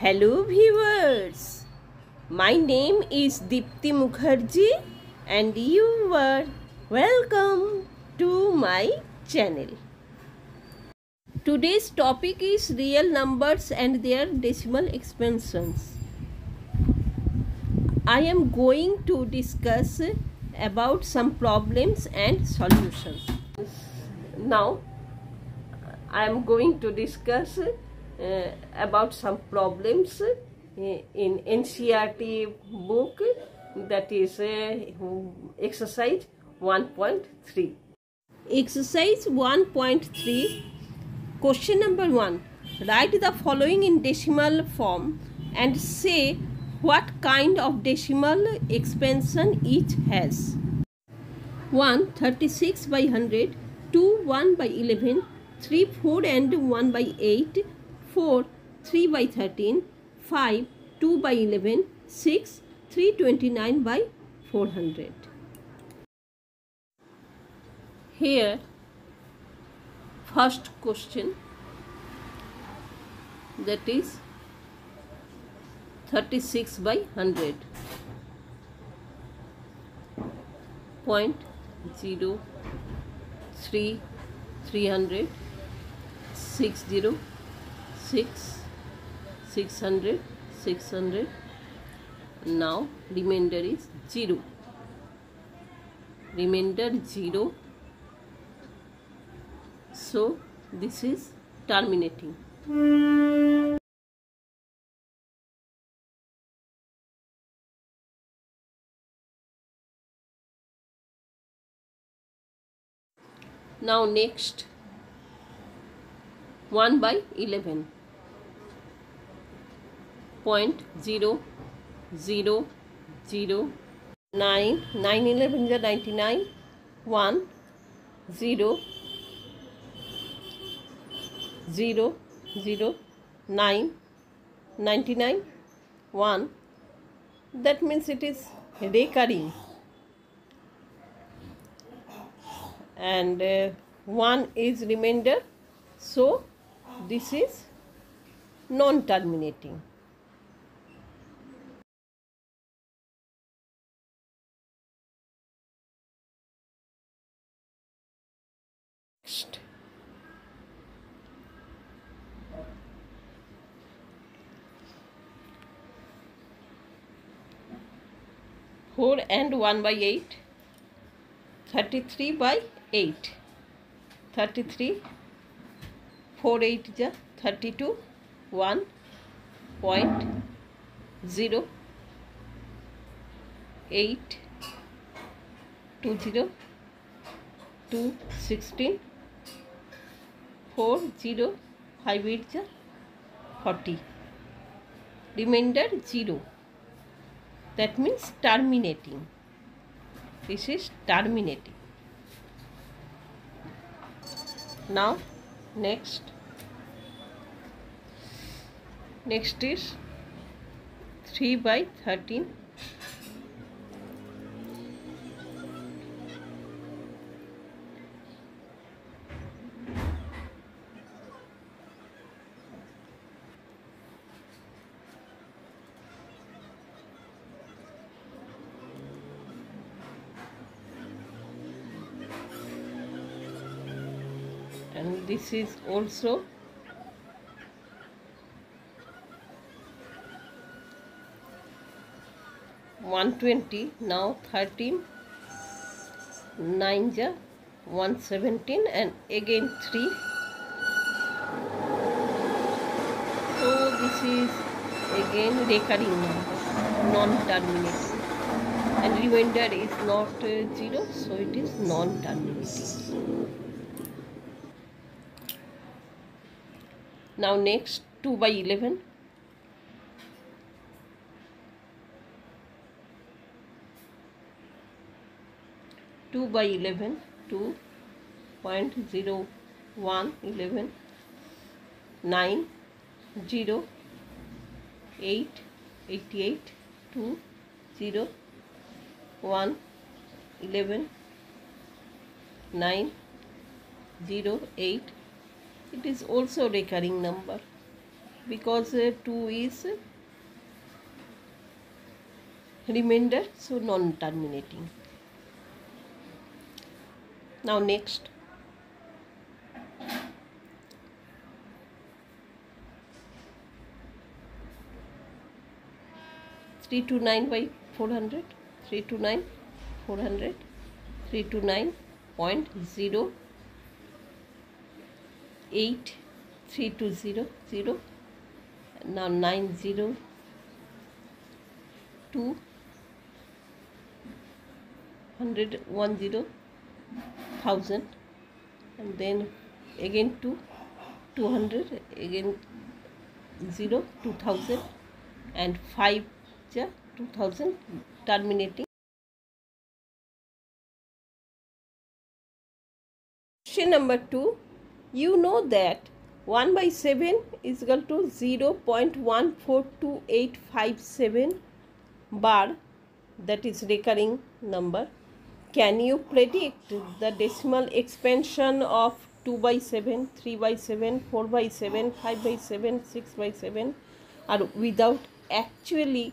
Hello viewers, my name is Deepti Mukherjee and you are welcome to my channel. Today's topic is real numbers and their decimal expansions. I am going to discuss about some problems and solutions. Now I am going to discuss about some problems uh, in NCERT book. That is uh, exercise 1.3. Exercise 1.3 question number 1 write the following in decimal form and say what kind of decimal expansion each has. 1 36 by 100 2 1 by 11 3 4 and 1 by 8 4 3 by 13 5 2 by 11 6 329 by 400 here first question that is 36 by 100 point 0 3 300 60 6 600 600 now remainder is 0 remainder 0 so this is terminating. Now next. 1 by 11 point 0 0 0 9 9 11 is 99 1 0 0 0 9 99 1 that means it is recurring and uh, 1 is remainder so this is non-terminating. Next. Four and one by eight. Thirty-three by eight. Thirty-three 4 8 ja 32 1 point 0 8 2 0 2 16 4 0 5 8 ja 40 remainder 0 that means terminating. This is terminating. Now next. Next is 3 by 13 this is also one twenty now thirteen nine ja one seventeen and again three. So this is again recurring non-terminating and remainder is not uh, zero so it is non-terminating now next 2 by 11 2 by 11 2 point 0 1 11 9 0 8 88 2 0 1 11 9 0 8 it is also recurring number because uh, 2 is remainder so non terminating now next. three to nine by four hundred three to nine four hundred three to nine point zero eight three two zero zero now nine zero two hundred one zero thousand and then again two two hundred again zero two thousand and five two thousand terminating. Question number two you know that 1 by 7 is equal to 0 0.142857 bar that is recurring number. Can you predict the decimal expansion of 2 by 7 3 by 7 4 by 7 5 by 7 6 by 7 or without actually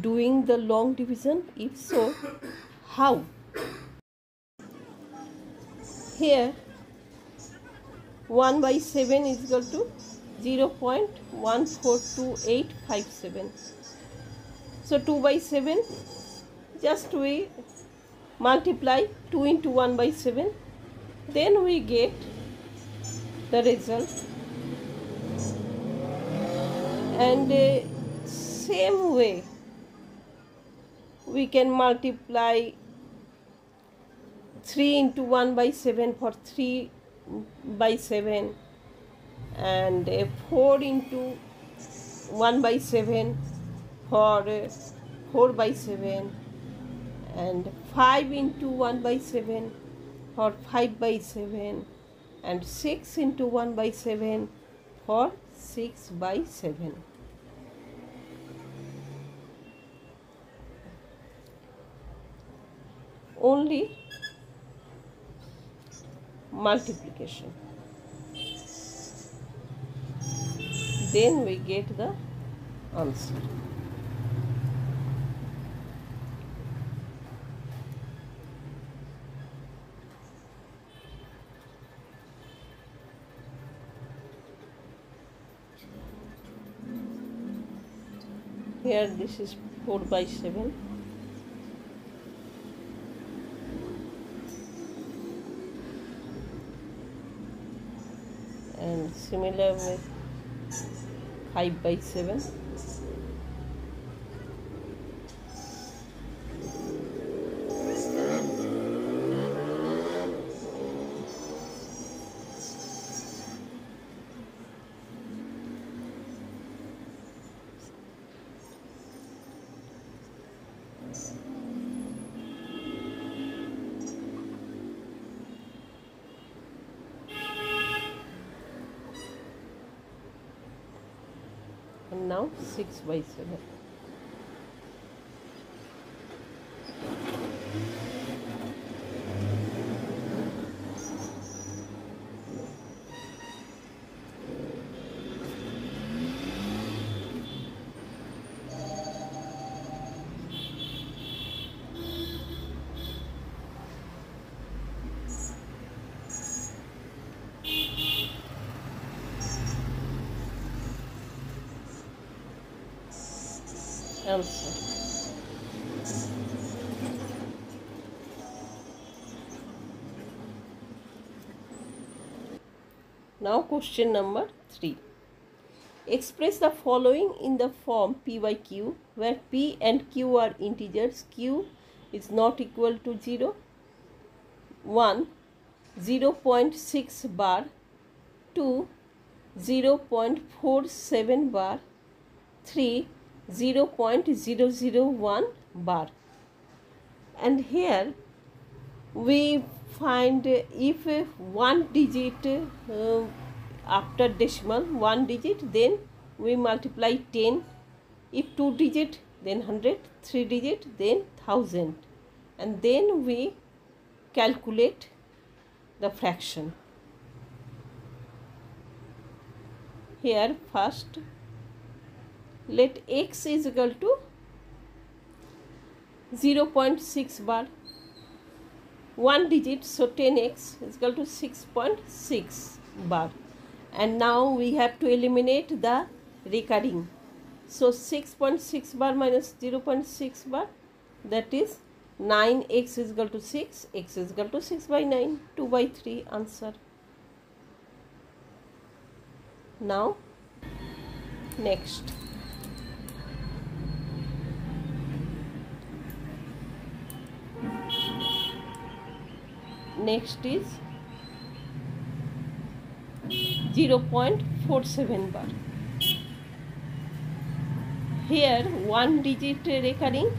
doing the long division? If so how? Here 1 by 7 is equal to 0 0.142857 so 2 by 7 just we multiply 2 into 1 by 7 then we get the result. And uh, same way we can multiply 3 into 1 by 7 for 3 by 7 and uh, 4 into 1 by 7 for uh, 4 by 7 and 5 into 1 by 7 for 5 by 7 and 6 into 1 by 7 for 6 by 7. Only multiplication. Then we get the answer. Here this is 4 by 7. Similar with 5 by 7 now 6 by 7 answer. Now question number 3. Express the following in the form p by q where p and q are integers. Q is not equal to 0 1 0.6 bar. 2 0.47 bar. 3 0.001 bar. And here we find if one digit uh, after decimal one digit then we multiply 10 if two digit then 100 three digit then 1000 and then we calculate the fraction. Here first let x is equal to 0 0.6 bar 1 digit so 10x is equal to 6.6 bar. And now we have to eliminate the recurring. So 6.6 bar minus 0 0.6 bar that is 9x is equal to 6 x is equal to 6 by 9 2 by 3 answer. Now next next is 0.47 bar. Here one digit recurring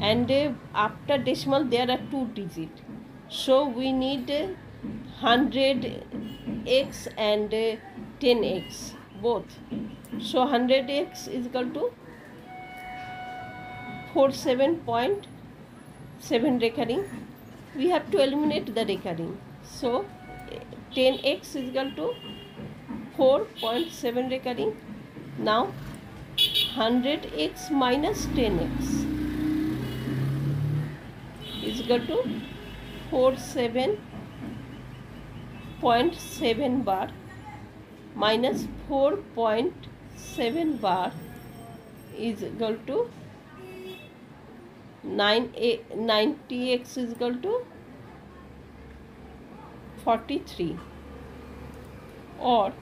and uh, after decimal there are two digit. So we need 100x and uh, 10x both. So 100x is equal to 47.7 recurring we have to eliminate the recurring. So 10x is equal to 4.7 recurring. Now 100x minus 10x is equal to 47.7 bar minus 4.7 bar is equal to 9 90x is equal to 43 or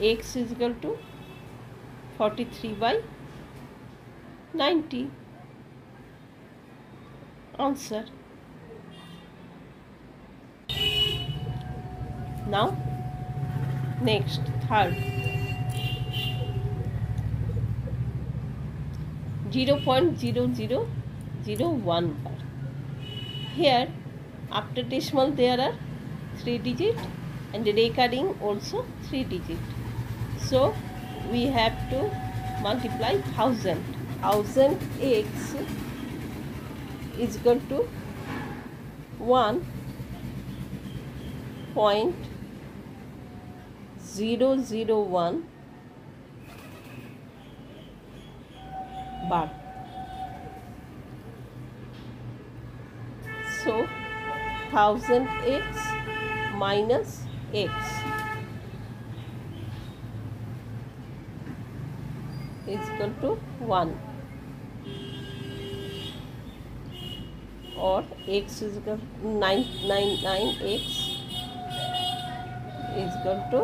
x is equal to 43 by 90 answer now next third 0 0.0001 bar. Here after decimal there are 3 digit and recurring also 3 digit. So we have to multiply 1000 1000 x is equal to 1 point zero zero one bar. So thousand x minus x. Is equal to 1 or x is equal to 999x is equal to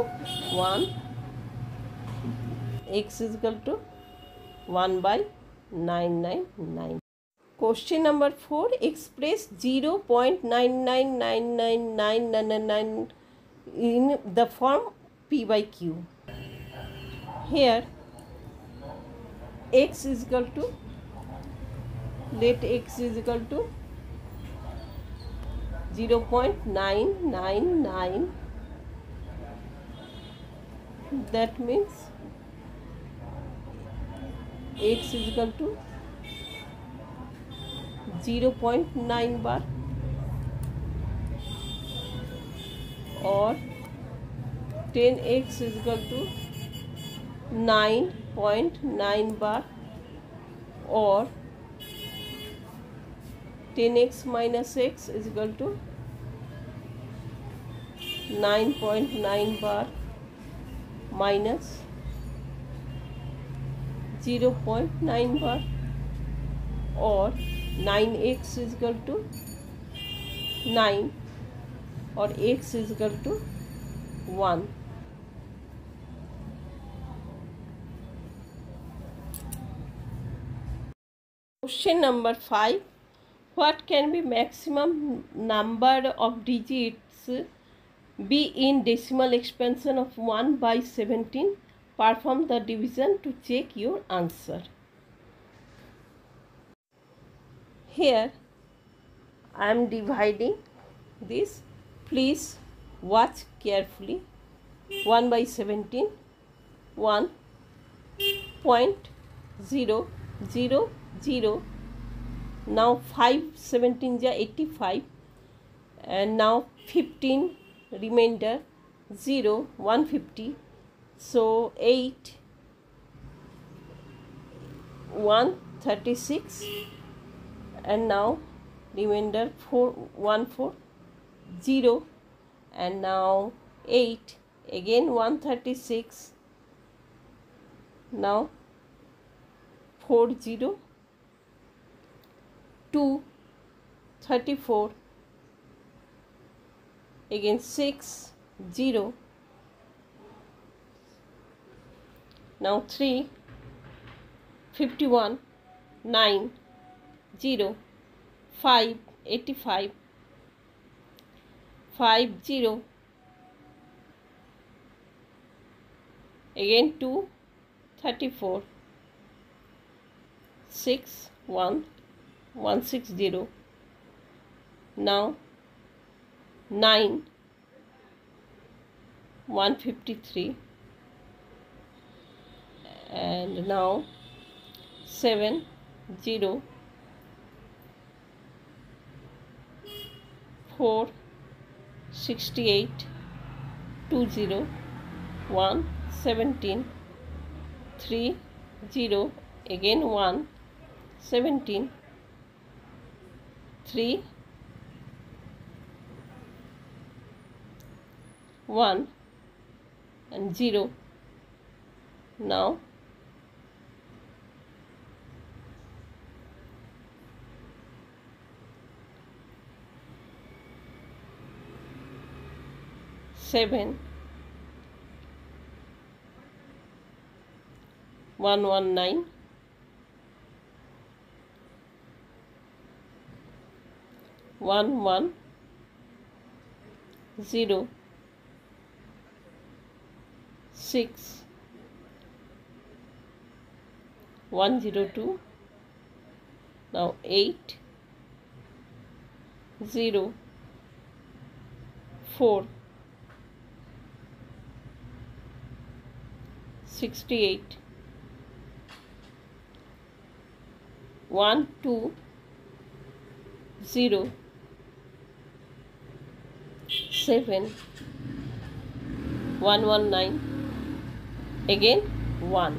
1 x is equal to 1 by 999 question number 4 express 0 0.9999999 in the form p by q. Here x is equal to let x is equal to 0 0.999 that means x is equal to 0 0.9 bar or 10x is equal to 9.9 bar or 10x minus x is equal to 9.9 bar minus 0.9 bar or 9x nine x is equal to nine और x is equal to one. Question number five what can be maximum number of digits be in decimal expansion of one by seventeen perform the division to check your answer Here I am dividing this. Please watch carefully. 1 by 17 1 point 0 0 0 now 5 17 ja 85 and now 15 remainder 0 150 so 8 136 and now remainder 4 1 4 0 and now 8 again 136 now 4 0 2 34 again 6 0 now 3 51 9 0 5 85 5 0 again 2 34 6 1 160 now 9 153 and now 7 0 4 68 20 1 17 3 0 again 1 17 3 1 and 0 now seven. One one nine. One one. Zero. Six. One zero two. Now eight. Zero. Four sixty eight one two zero seven one one nine. Again 1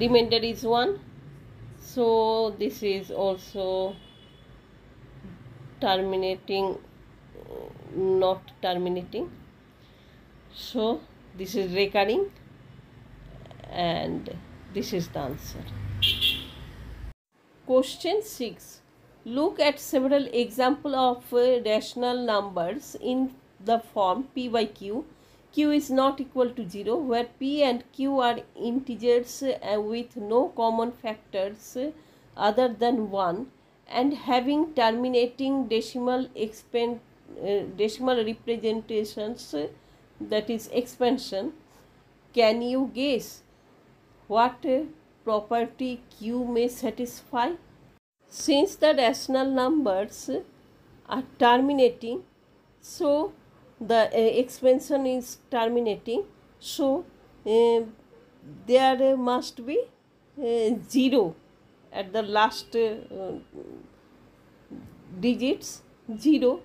remainder is 1 so this is also terminating not terminating. So this is recurring and this is the answer. Question 6 look at several example of uh, rational numbers in the form p by q. Q is not equal to 0 where p and q are integers uh, with no common factors uh, other than 1 and having terminating decimal expand, uh, decimal representations that is expansion can you guess what property q may satisfy? Since the rational numbers are terminating so the uh, expansion is terminating so uh, there must be uh, 0 at the last uh, digits 0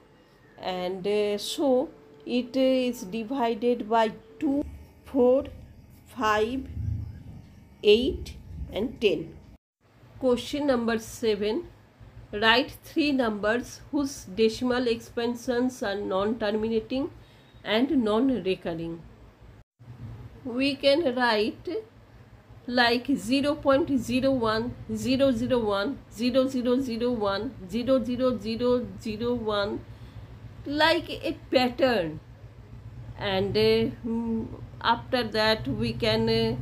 and uh, so it is divided by 2 4 5 8 and 10 question number 7 Write three numbers whose decimal expansions are non-terminating and non-recurring. We can write like 0 0.01, 001, 0001, 00001 like a pattern. And uh, after that we can uh,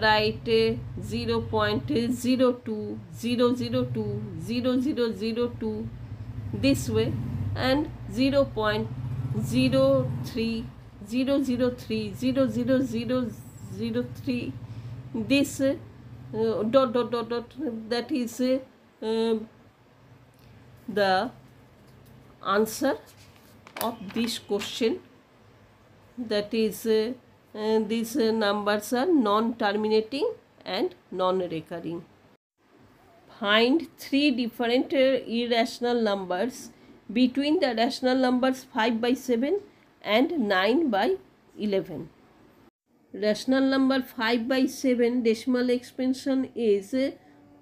write 0 0.02 002 0002 this way and 0 0.03 003 00003 this uh, dot dot dot dot that is uh, the answer of this question that is uh, and these uh, numbers are non-terminating and non-recurring. Find three different uh, irrational numbers between the rational numbers 5 by 7 and 9 by 11. rational number 5 by 7 decimal expansion is uh,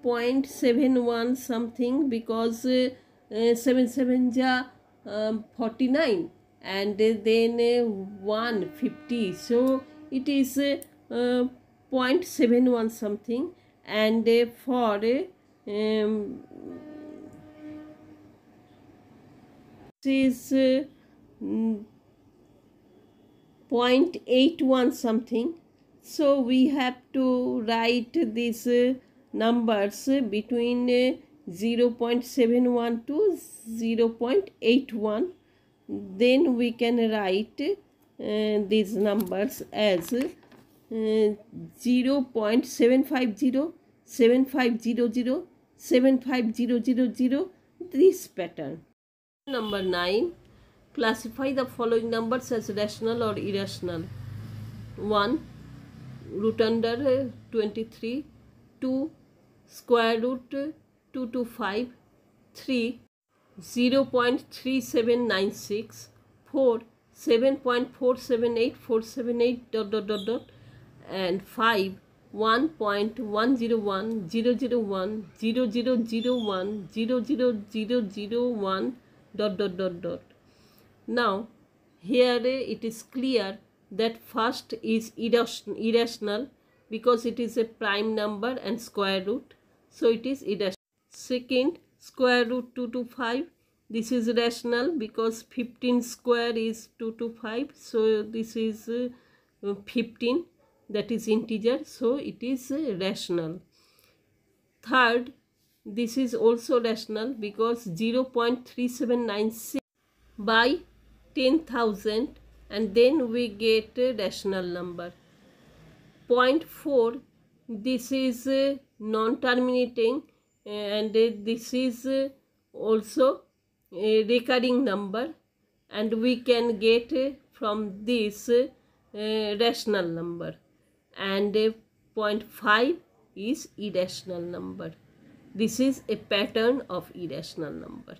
0.71 something because uh, uh, 7 7 ja um, 49 and then uh, 150 so it is uh, uh, 0.71 something and uh, for um, is uh, mm, 0.81 something. So we have to write these uh, numbers between uh, 0.71 to 0.81 then we can write uh, these numbers as uh, 0.750 7500 75000 this pattern. Number 9 classify the following numbers as rational or irrational. 1 root under 23 2 square root 2 to 5 3 0 0.3796 4 7.478 478 dot dot dot dot and 5 1.101 001 0001 00001 dot dot dot dot. Now here it is clear that first is irrational because it is a prime number and square root. So it is irrational second square root 2 to 5 this is rational because 15 square is 2 to 5 so this is uh, 15 that is integer. So it is uh, rational. Third this is also rational because 0 0.3796 by 10,000 and then we get a rational number. Point 4 this is uh, non-terminating and this is uh, also a recurring number and we can get uh, from this uh, rational number and uh, point 5 is irrational number. This is a pattern of irrational number.